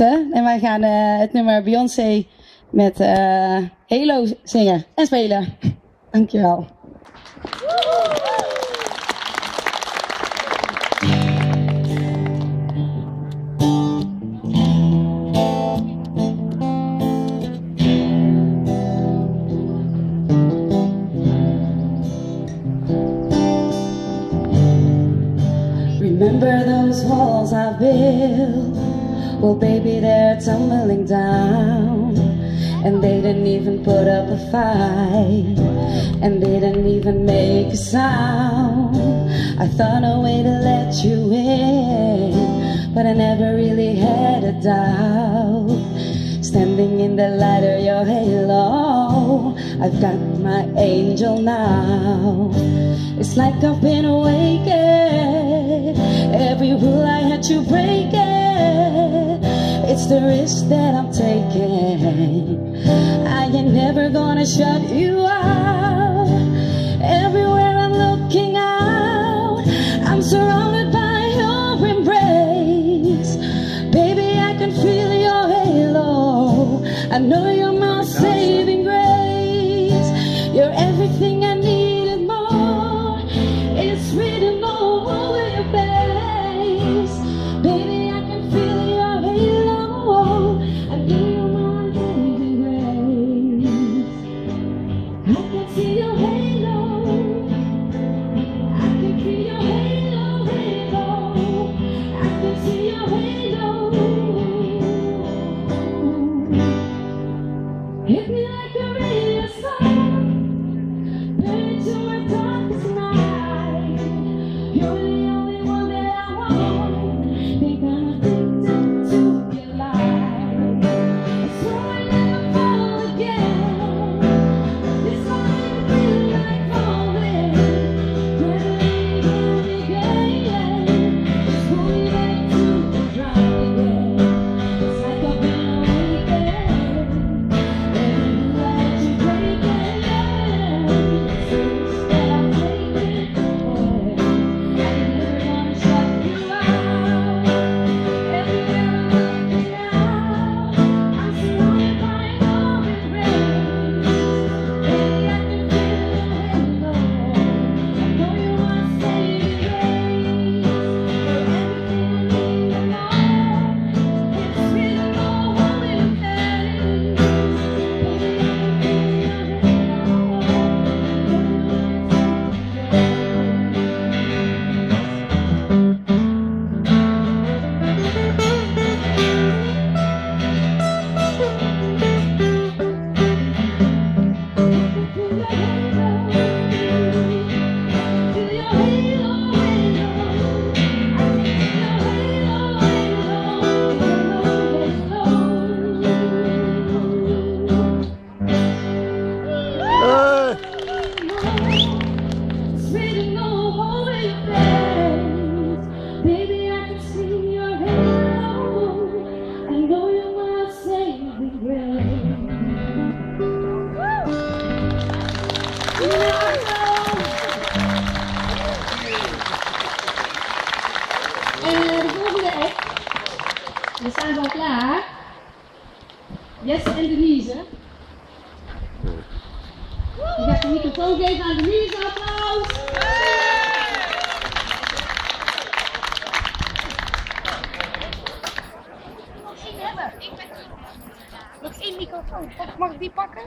En wij gaan uh, het nummer Beyoncé met uh, Halo zingen en spelen. Dankjewel. Remember those walls I built Well baby they're tumbling down And they didn't even put up a fight And they didn't even make a sound. I thought a way to let you in But I never really had a doubt. Standing in the light of your halo I've got my angel now. It's like I've been awakened. Every rule I had to break it The risk that I'm taking? I ain't never gonna shut you out. Everywhere I'm looking out I'm surrounded by your embrace Baby, I can feel your halo. I know you're my saving grace. You're everything I need and more. It's written Hit like a my darkest night Baby, I can see your halo. I know you're my saving grace. En de volgende act. We staan al klaar. Jesse en Denise. Ik ga de microfoon geven aan Denise. Applaus. Mag ik die pakken?